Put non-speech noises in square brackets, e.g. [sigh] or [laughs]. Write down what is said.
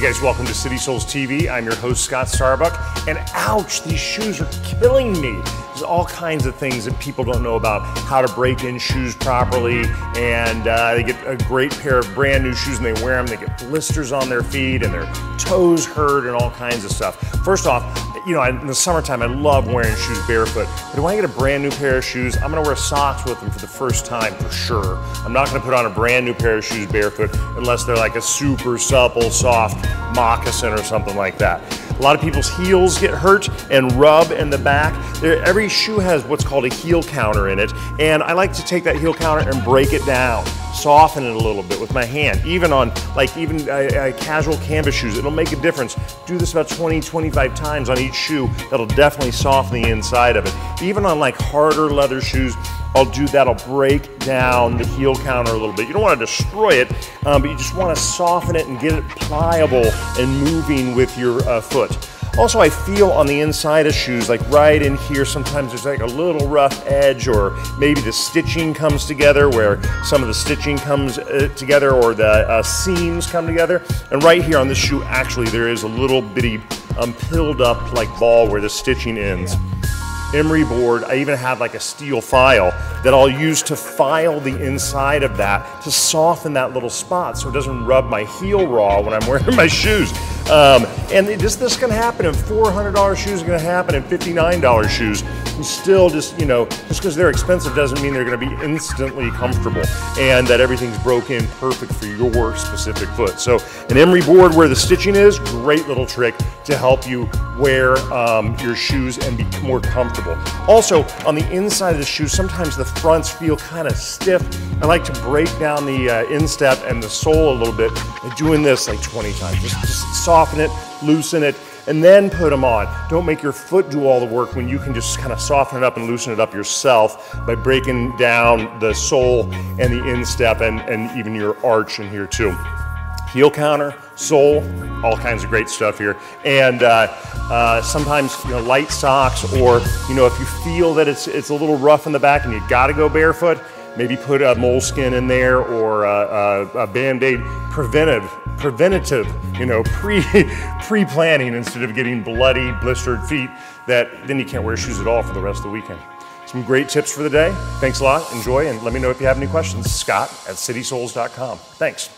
guys, welcome to City Soles TV. I'm your host, Scott Starbuck. And ouch, these shoes are killing me. There's all kinds of things that people don't know about how to break in shoes properly. And uh, they get a great pair of brand new shoes and they wear them. They get blisters on their feet and their toes hurt and all kinds of stuff. First off, you know, in the summertime, I love wearing shoes barefoot. But when I get a brand new pair of shoes, I'm gonna wear socks with them for the first time for sure. I'm not gonna put on a brand new pair of shoes barefoot unless they're like a super supple, soft moccasin or something like that. A lot of people's heels get hurt and rub in the back. every shoe has what's called a heel counter in it, and I like to take that heel counter and break it down soften it a little bit with my hand. Even on like even uh, uh, casual canvas shoes, it'll make a difference. Do this about 20, 25 times on each shoe. That'll definitely soften the inside of it. Even on like harder leather shoes, I'll do that. I'll break down the heel counter a little bit. You don't want to destroy it, um, but you just want to soften it and get it pliable and moving with your uh, foot. Also, I feel on the inside of shoes, like right in here, sometimes there's like a little rough edge or maybe the stitching comes together where some of the stitching comes uh, together or the uh, seams come together. And right here on this shoe, actually, there is a little bitty um, pilled up like ball where the stitching ends emery board. I even have like a steel file that I'll use to file the inside of that to soften that little spot so it doesn't rub my heel raw when I'm [laughs] wearing my shoes. Um, and this, this can happen and $400 shoes, are gonna happen and $59 shoes. And still just, you know, just because they're expensive doesn't mean they're gonna be instantly comfortable and that everything's broken perfect for your specific foot. So an emery board where the stitching is, great little trick to help you wear um, your shoes and be more comfortable. Also, on the inside of the shoe, sometimes the fronts feel kind of stiff. I like to break down the uh, instep and the sole a little bit by doing this like 20 times. Just, just soften it, loosen it, and then put them on. Don't make your foot do all the work when you can just kind of soften it up and loosen it up yourself by breaking down the sole and the instep and, and even your arch in here too heel counter, sole, all kinds of great stuff here. And uh, uh, sometimes you know light socks, or you know if you feel that it's it's a little rough in the back and you got to go barefoot, maybe put a moleskin in there or a, a, a band-aid preventive preventative you know [laughs] pre pre-planning instead of getting bloody blistered feet that then you can't wear shoes at all for the rest of the weekend. Some great tips for the day. Thanks a lot. Enjoy and let me know if you have any questions. Scott at citysoles.com thanks.